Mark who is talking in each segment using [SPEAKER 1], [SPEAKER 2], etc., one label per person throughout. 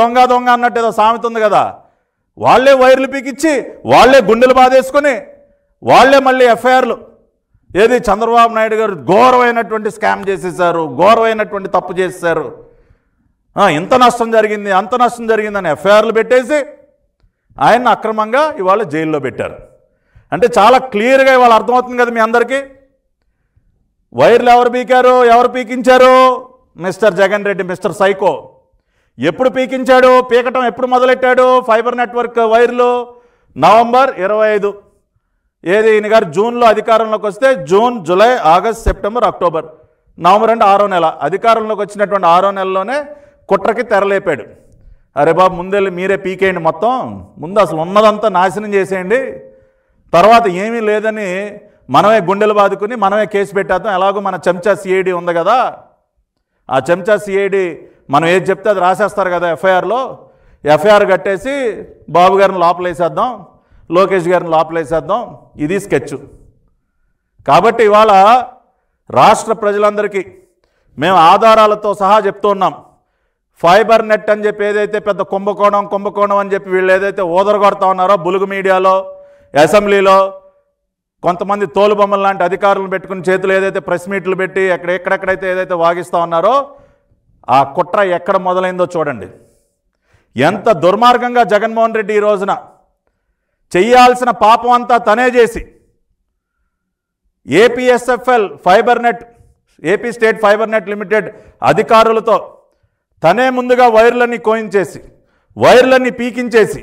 [SPEAKER 1] దొంగ దొంగ అన్నట్టు ఏదో సామెత ఉంది కదా. వాళ్ళే వైర్లు పీకిచ్చి వాళ్ళే గుండెలు బాధేసుకొని వాళ్ళే మళ్ళీ ఎఫ్ఐఆర్లు. ఏది చంద్రబాబు నాయుడు గారు ఘోరమైనటువంటి స్కామ్ చేసేసారు ఘోరమైనటువంటి తప్పు చేసేసారు. ఇంత నష్టం జరిగింది అంత నష్టం జరిగిందని ఎఫ్ఐఆర్లు పెట్టేసి ఆయన్ని అక్రమంగా ఇవాళ జైల్లో పెట్టారు. అంటే చాలా క్లియర్గా ఇవాళ అర్థమవుతుంది కదా మీ అందరికీ. వైర్లు ఎవరు పీకారు ఎవరు పీకించారు mister Jagan Reddy mister psycho. ఎప్పుడు పీకించాడు? పీకటం ఎప్పుడు మొదలెట్టాడు? ఫైబర్ నెట్వర్క్ వైర్లు నవంబర్ ఇరవై ఐదు. ఏది? ఈయన గారు జూన్లో అధికారంలోకి వస్తే June July August September October. November అంటే ఆరో నెల. అధికారంలోకి వచ్చినటువంటి ఆరో నెలలోనే కుట్రకి తెరలేపాడు. అరే బాబు ముందెళ్ళి మీరే పీకేయండి మొత్తం. ముందు అసలు ఉన్నదంతా నాశనం చేసేయండి. తర్వాత ఏమీ లేదని మనమే గుండెలు బాదుకుని మనమే కేసు పెట్టేద్దాం. ఎలాగో మన చెంచా సిఐడి ఉంది కదా. ఆ చెంచా సిఐడి మనం ఏది చెప్తే అది రాసేస్తారు కదా ఎఫ్ఐఆర్లో. ఎఫ్ఐఆర్ కట్టేసి బాబు గారిని లోపలేసేద్దాం లోకేష్ గారిని లోపలేసేద్దాం. ఇది స్కెచ్ కాబట్టి ఇవాళ రాష్ట్ర ప్రజలందరికీ మేము ఆధారాలతో సహా చెప్తున్నాం ఫైబర్ నెట్ అని చెప్పి ఏదైతే పెద్ద కుంభకోణం కుంభకోణం అని చెప్పి వీళ్ళు ఏదైతే ఓదరగొడతా ఉన్నారో బులుగు మీడియాలో అసెంబ్లీలో కొంతమంది తోలుబొమ్మలు లాంటి అధికారులను పెట్టుకుని చేతులు ఏదైతే ప్రెస్ మీట్లు పెట్టి ఎక్కడ ఎక్కడెక్కడైతే ఏదైతే వాగిస్తూ ఉన్నారో ఆ కుట్ర ఎక్కడ మొదలైందో చూడండి. ఎంత దుర్మార్గంగా జగన్మోహన్ రెడ్డి ఈ రోజున చెయ్యాల్సిన పాపం అంతా తనే చేసి APSFL fibre net AP state fibre net limited అధికారులతో తనే ముందుగా వైర్లన్నీ కోయించేసి వైర్లన్నీ పీకించేసి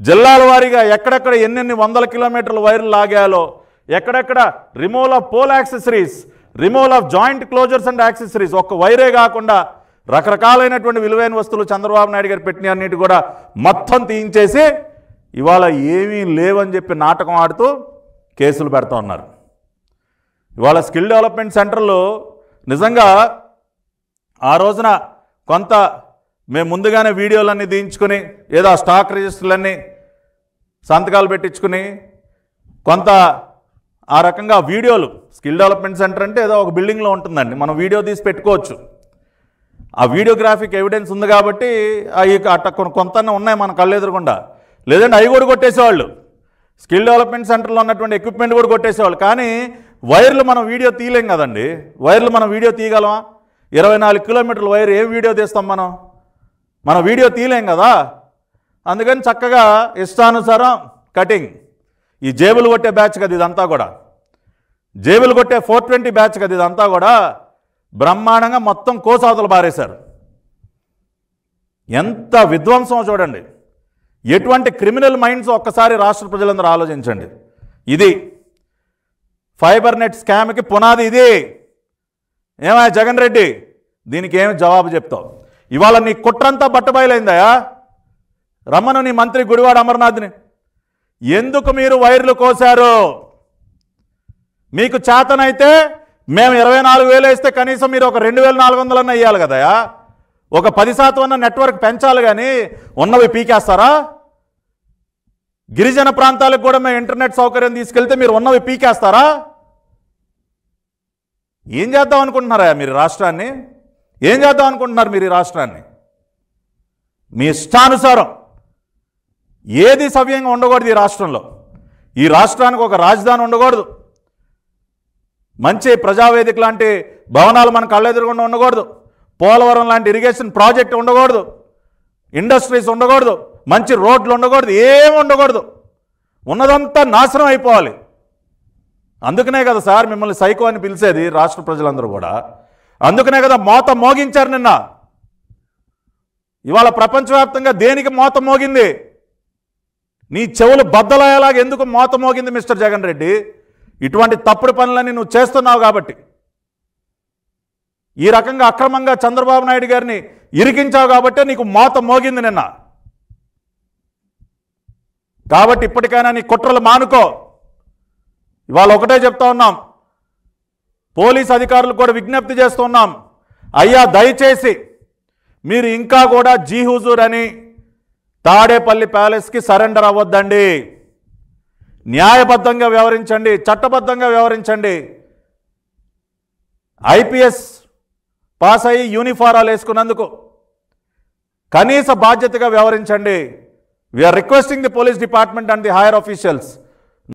[SPEAKER 1] జిల్లాల వారీగా ఎక్కడెక్కడ ఎన్నెన్ని వందల కిలోమీటర్ల వైర్లు లాగాలో ఎక్కడెక్కడ removal of pole accessories removal of joint closures and accessories ఒక్క వైరే కాకుండా రకరకాలైనటువంటి విలువైన వస్తువులు చంద్రబాబు నాయుడు గారు పెట్టిన అన్నిటి కూడా మొత్తం తీయించేసి ఇవాళ ఏమీ లేవని చెప్పి నాటకం ఆడుతూ కేసులు పెడతా ఉన్నారు. ఇవాళ స్కిల్ డెవలప్మెంట్ సెంటర్లో నిజంగా ఆ రోజున కొంత మేము ముందుగానే వీడియోలన్నీ దించుకుని ఏదో స్టాక్ రిజిస్టర్లన్నీ సంతకాలు పెట్టించుకుని కొంత ఆ రకంగా వీడియోలు స్కిల్ డెవలప్మెంట్ సెంటర్ అంటే ఏదో ఒక బిల్డింగ్లో ఉంటుందండి. మనం వీడియో తీసి పెట్టుకోవచ్చు. ఆ వీడియోగ్రాఫిక్ ఎవిడెన్స్ ఉంది కాబట్టి అవి అట్ట కొంత ఉన్నాయి మన కళ్ళు ఎదురకుండా లేదంటే అవి కూడా కొట్టేసేవాళ్ళు. స్కిల్ డెవలప్మెంట్ సెంటర్లో ఉన్నటువంటి ఎక్విప్మెంట్ కూడా కొట్టేసేవాళ్ళు. కానీ వైర్లు మనం వీడియో తీయలేం కదండి. వైర్లు మనం వీడియో తీయగలమా? ఇరవై నాలుగు కిలోమీటర్ల వైర్ ఏం వీడియో తీస్తాం మనం? మనం వీడియో తీయలేం కదా? అందుకని చక్కగా ఇష్టానుసారం కటింగ్. ఈ జేబులు కొట్టే బ్యాచ్ కదా ఇదంతా కూడా. జేబులు కొట్టే ఫోర్ ట్వంటీ బ్యాచ్ కదా ఇదంతా కూడా. బ్రహ్మాండంగా మొత్తం కోసావతలు పారేశారు. ఎంత విధ్వంసం చూడండి. ఎటువంటి క్రిమినల్ మైండ్స్ ఒక్కసారి రాష్ట్ర ప్రజలందరూ ఆలోచించండి. ఇది ఫైబర్ నెట్ స్కామ్కి పునాది ఇది. ఏమయ్య జగన్ రెడ్డి? దీనికి ఏమి జవాబు చెప్తావు? ఇవాళ నీ కుట్రంతా బట్టబయలైందయా రమ్మను నీ మంత్రి గుడివాడ అమర్నాథ్ని. ఎందుకు మీరు వైర్లు కోశారు? మీకు చేతనైతే మేము ఇరవై నాలుగు వేలు వేస్తే కనీసం మీరు ఒక రెండు వేల నాలుగు వందలన్నా ఇవ్వాలి కదయా? ఒక పది శాతం అన్న నెట్వర్క్ పెంచాలి కానీ ఉన్నవి పీకేస్తారా? గిరిజన ప్రాంతాలకు కూడా మేము ఇంటర్నెట్ సౌకర్యం తీసుకెళ్తే మీరు ఉన్నవి పీకేస్తారా? ఏం చేద్దాం అనుకుంటున్నారా మీరు రాష్ట్రాన్ని? ఏం చేద్దాం అనుకుంటున్నారు మీరు ఈ రాష్ట్రాన్ని? మీ ఇష్టానుసారం ఏది సవ్యంగా ఉండకూడదు ఈ రాష్ట్రంలో. ఈ రాష్ట్రానికి ఒక రాజధాని ఉండకూడదు. మంచి ప్రజావేదిక లాంటి భవనాలు మన కళ్ళెదురుగుండా ఉండకూడదు. పోలవరం లాంటి ఇరిగేషన్ ప్రాజెక్ట్ ఉండకూడదు. ఇండస్ట్రీస్ ఉండకూడదు. మంచి రోడ్లు ఉండకూడదు. ఏం ఉండకూడదు. ఉన్నదంతా నాశనం అయిపోవాలి. అందుకనే కదా సార్ మిమ్మల్ని సైకో అని పిలిచేది రాష్ట్ర ప్రజలందరూ కూడా. అందుకనే కదా మోత మోగించారు నిన్న. ఇవాళ ప్రపంచవ్యాప్తంగా దేనికి మోత మోగింది? నీ చెవులు బద్దలయ్యేలాగా ఎందుకు మోత మోగింది మిస్టర్ జగన్ రెడ్డి? ఇటువంటి తప్పుడు పనులన్నీ నువ్వు చేస్తున్నావు కాబట్టి ఈ రకంగా అక్రమంగా చంద్రబాబు నాయుడు గారిని ఇరికించావు కాబట్టే నీకు మోత మోగింది నిన్న. కాబట్టి ఇప్పటికైనా నీ కుట్రలు మానుకో. ఇవాళ ఒకటే చెప్తా ఉన్నాం. పోలీస్ అధికారులు కూడా విజ్ఞప్తి చేస్తున్నాం అయ్యా దయచేసి మీరు ఇంకా కూడా జీ హుజూర్ అని తాడేపల్లి ప్యాలెస్కి సరెండర్ అవ్వద్దండి. న్యాయబద్ధంగా వ్యవహరించండి చట్టబద్ధంగా వ్యవహరించండి. ఐపీఎస్ పాస్ అయ్యి యూనిఫారాలు వేసుకున్నందుకు కనీస బాధ్యతగా వ్యవహరించండి. We're requesting the police department and the higher officials